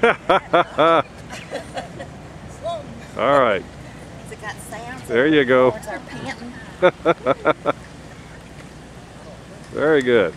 All right. There you go. Very good.